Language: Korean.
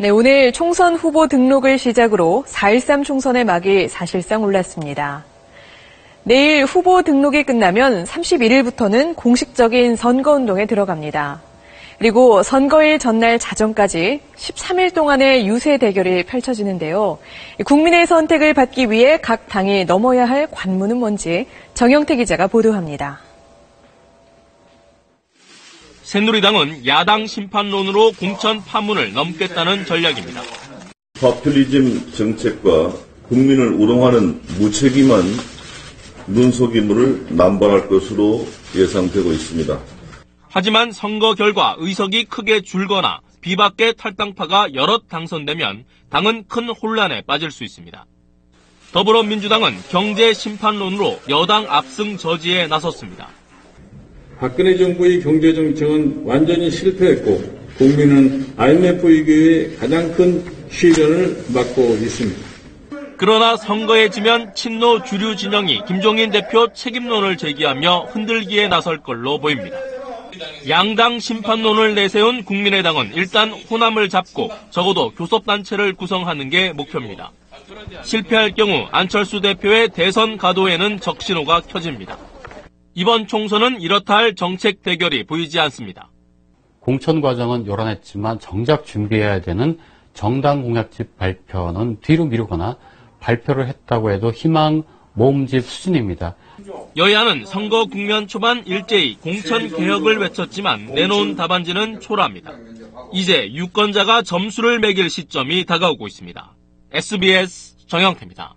네, 오늘 총선 후보 등록을 시작으로 4.13 총선의 막이 사실상 올랐습니다. 내일 후보 등록이 끝나면 31일부터는 공식적인 선거운동에 들어갑니다. 그리고 선거일 전날 자정까지 13일 동안의 유세 대결이 펼쳐지는데요. 국민의 선택을 받기 위해 각 당이 넘어야 할 관문은 뭔지 정영태 기자가 보도합니다. 새누리당은 야당 심판론으로 공천 파문을 넘겠다는 전략입니다. 파퓰리즘 정책과 국민을 우롱하는 무책임한 눈속임을 남발할 것으로 예상되고 있습니다. 하지만 선거 결과 의석이 크게 줄거나 비박계 탈당파가 여럿 당선되면 당은 큰 혼란에 빠질 수 있습니다. 더불어민주당은 경제 심판론으로 여당 압승 저지에 나섰습니다. 박근혜 정부의 경제 정책은 완전히 실패했고 국민은 IMF 위기의 가장 큰 시련을 맞고 있습니다. 그러나 선거에 지면 친노 주류 진영이 김종인 대표 책임론을 제기하며 흔들기에 나설 걸로 보입니다. 양당 심판론을 내세운 국민의당은 일단 호남을 잡고 적어도 교섭단체를 구성하는 게 목표입니다. 실패할 경우 안철수 대표의 대선 가도에는 적신호가 켜집니다. 이번 총선은 이렇다 할 정책 대결이 보이지 않습니다. 공천 과정은 요란했지만 정작 준비해야 되는 정당 공약집 발표는 뒤로 미루거나 발표를 했다고 해도 희망 모음집 수준입니다. 여야는 선거 국면 초반 일제히 공천 개혁을 외쳤지만 내놓은 답안지는 초라합니다. 이제 유권자가 점수를 매길 시점이 다가오고 있습니다. SBS 정영태입니다.